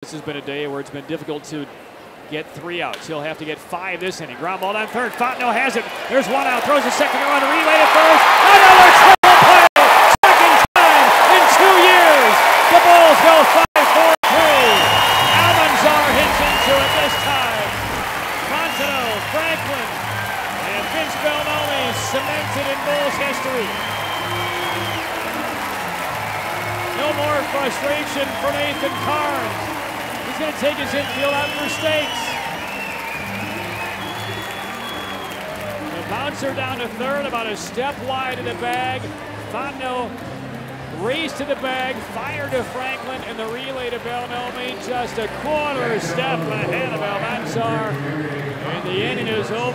This has been a day where it's been difficult to get three outs. He'll have to get five this inning. Ground ball down third. Fontenot has it. There's one out. Throws a second run. Relay to first. Another triple play. Second time in two years. The Bulls go 5 4 2. Almanzar hits into it this time. Fontenot, Franklin, and Vince Belnome cemented in Bulls history. No more frustration for Nathan Karns. To take his infield out for stakes. The bouncer down to third, about a step wide of the bag. Fontenot raced to the bag, fired to Franklin, and the relay to Belnome just a quarter step ahead of Almanzar. And the inning is over.